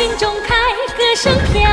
心中开歌声飘